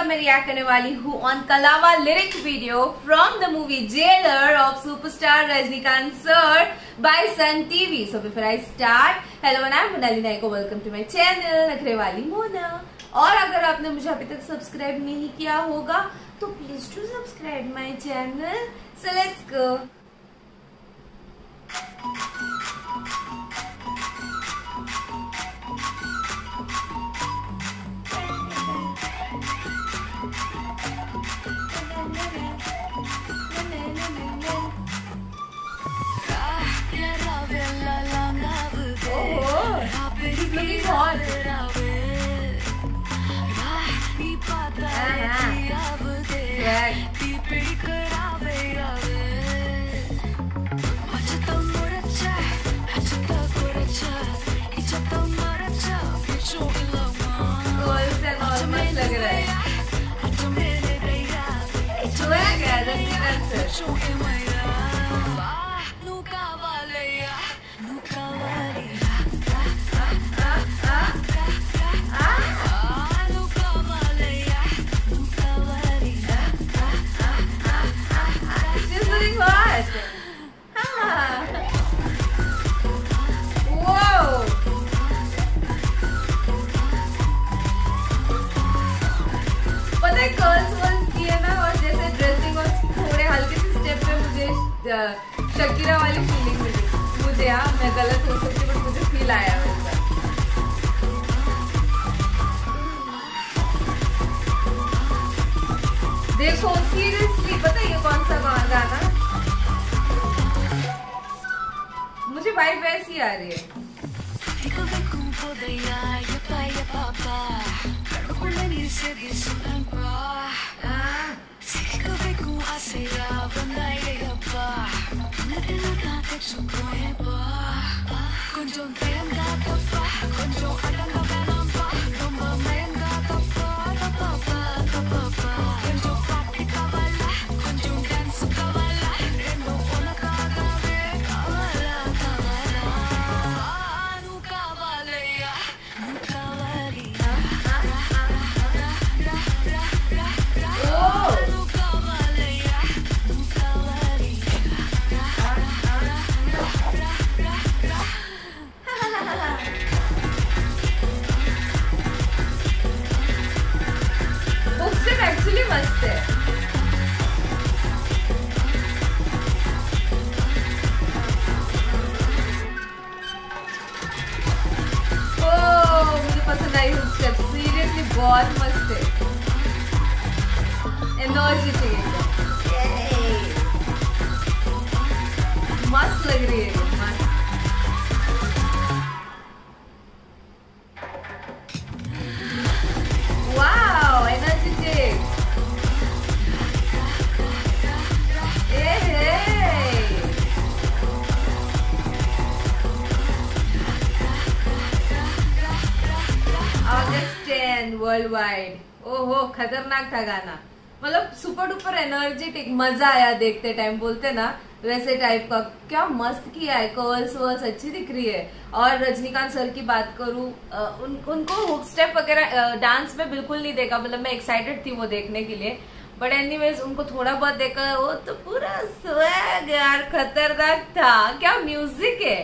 अब मैं रिएक्ट करने वाली हूँ on Kaavaalaa lyric video from the movie Jailer of superstar Rajinikanth sir by Sun TV so before I start hello I'm Monali Naiko welcome to my channel Nakhre Wali Mona और अगर आपने मुझे अभी तक subscribe नहीं किया होगा तो please to subscribe my channel so let's go Rajinikanth sir She's Shakira वाली फीलिंग मिली। मुझे हाँ मैं गलत हो सकती बट मुझे फील आया वैसा। देखो सीरियसली पता है ये कौन सा गाना मुझे वाइब वैसी आ रही है। हाँ, కొంచెం बहुत मस्त है एनर्जी चाहिए मस्त लग रही है। टेन वर्ल्ड वाइड ओहो खतरनाक था गाना। मतलब सुपर डुपर एनर्जेटिक मज़ा आया देखते टाइम बोलते ना वैसे टाइप का। क्या मस्त किया है कर्ल्स वर्ल्स अच्छी दिख रही है। और रजनीकांत सर की बात करूँ उन, उनको हुक स्टेप वगैरह डांस में बिल्कुल नहीं देखा। मतलब मैं एक्साइटेड थी वो देखने के लिए। बट एनीवेज उनको थोड़ा बहुत देखा वो तो पूरा स्वैग यार खतरनाक था। क्या म्यूज़िक है?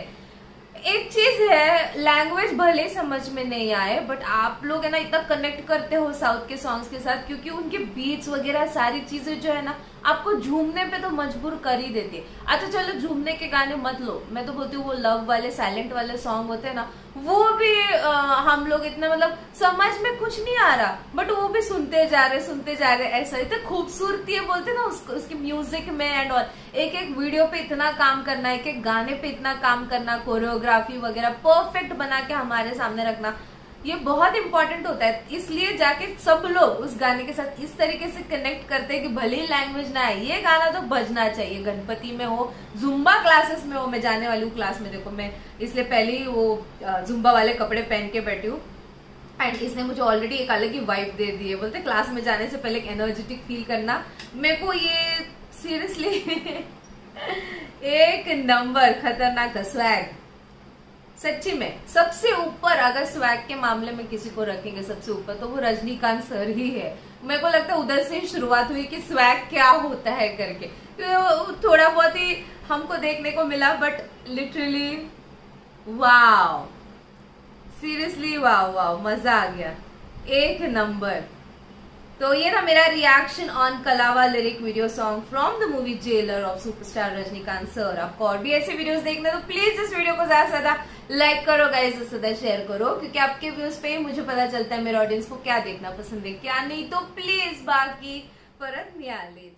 एक चीज़ है लैंग्वेज भले समझ में नहीं आए बट आप लोग है ना इतना कनेक्ट करते हो साउथ के सॉन्ग्स के साथ, क्योंकि उनके बीट्स वगैरह सारी चीज़ें जो है ना, आपको झूमने पे तो मजबूर कर ही देती है। अच्छा चलो, झूमने के गाने मत लो। मैं तो बोलती हूँ, वो लव वाले साइलेंट वाले सॉन्ग होते हैं ना वो भी आ, हम लोग इतना मतलब समझ में कुछ नहीं आ रहा बट वो भी सुनते जा रहे सुनते जा रहे ऐसा इतना खूबसूरती है बोलते ना उसको उसकी म्यूज़िक में एंड ऑल एक एक वीडियो पे इतना काम करना एक एक गाने पे इतना काम करना कोरियोग्राफी वगैरह परफेक्ट बना के हमारे सामने रखना। ये बहुत इंपॉर्टेंट होता है। इसलिए जाके सब लोग उस गाने के साथ इस तरीके से कनेक्ट करते हैं कि भले ही लैंग्वेज ना आए, ये गाना तो बजना चाहिए। गणपति में हो जुम्बा क्लासेस में हो, मैं जाने वाली हूँ क्लास में। देखो, मैं इसलिए पहले ही वो जुम्बा वाले कपड़े पहन के बैठी हूँ। एंड इसने मुझे ऑलरेडी एक अलग ही वाइब दे दी है। बोलते क्लास में जाने से पहले एक एनर्जेटिक फील करना। मेरे को ये सीरियसली एक नंबर खतरनाक स्वैग सच्ची में, सबसे ऊपर अगर स्वैग के मामले में किसी को रखेंगे सबसे ऊपर तो वो रजनीकांत सर ही है। मेरे को लगता है उधर से ही शुरुआत हुई कि स्वैग क्या होता है करके। तो थोड़ा बहुत ही हमको देखने को मिला but literally wow seriously wow wow मज़ा आ गया। एक नंबर। तो ये था मेरा reaction on Kaavaalaa lyric video song from the movie Jailer of superstar Rajinikanth sir आपको और भी ऐसे वीडियोस देखने तो प्लीज़ इस वीडियो को ज़्यादा से ज़्यादा लाइक करो गाइज़ सदा शेयर करो, क्योंकि आपके व्यूज़ पे मुझे पता चलता है मेरे ऑडियंस को क्या देखना पसंद है, क्या नहीं तो प्लीज़ बाकी परत नियाले